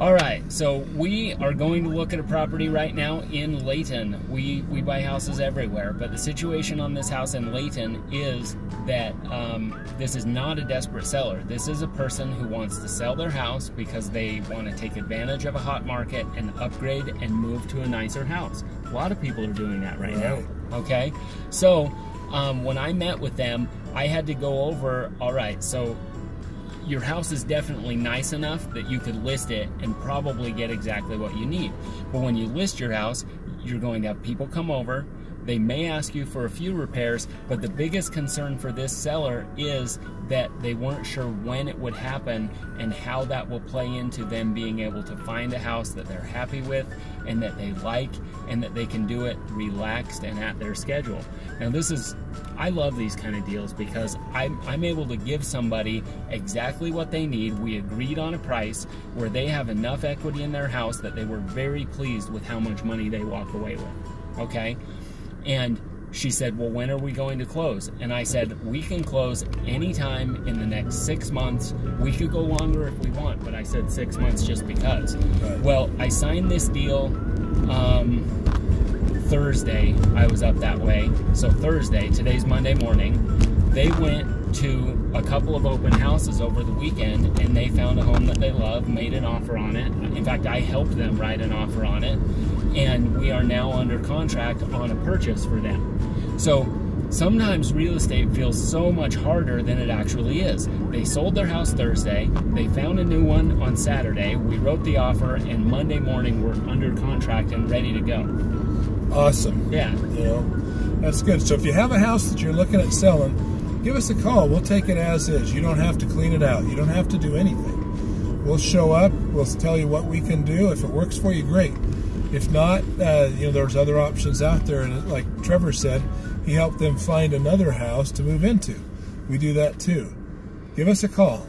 All right, so we are going to look at a property right now in Layton. We we buy houses everywhere, but the situation on this house in Layton is that um, this is not a desperate seller. This is a person who wants to sell their house because they want to take advantage of a hot market and upgrade and move to a nicer house. A lot of people are doing that right, right. now. Okay, so um, when I met with them, I had to go over. All right, so your house is definitely nice enough that you could list it and probably get exactly what you need. But when you list your house, you're going to have people come over. They may ask you for a few repairs, but the biggest concern for this seller is that they weren't sure when it would happen and how that will play into them being able to find a house that they're happy with and that they like and that they can do it relaxed and at their schedule. Now, this is, I love these kind of deals because I'm, I'm able to give somebody exactly what they need. We agreed on a price where they have enough equity in their house that they were very pleased with how much money they walk away with. Okay? And she said, Well, when are we going to close? And I said, We can close anytime in the next six months. We could go longer if we want, but I said six months just because. Right. Well, I signed this deal um, Thursday. I was up that way. So, Thursday, today's Monday morning, they went to a couple of open houses over the weekend and they found a home that they love, made an offer on it. In fact, I helped them write an offer on it and we are now under contract on a purchase for them. So sometimes real estate feels so much harder than it actually is. They sold their house Thursday, they found a new one on Saturday, we wrote the offer, and Monday morning we're under contract and ready to go. Awesome. Yeah. You know, that's good. So if you have a house that you're looking at selling, give us a call. We'll take it as is. You don't have to clean it out. You don't have to do anything. We'll show up. We'll tell you what we can do. If it works for you, great. If not, uh, you know, there's other options out there. And like Trevor said, he helped them find another house to move into. We do that too. Give us a call.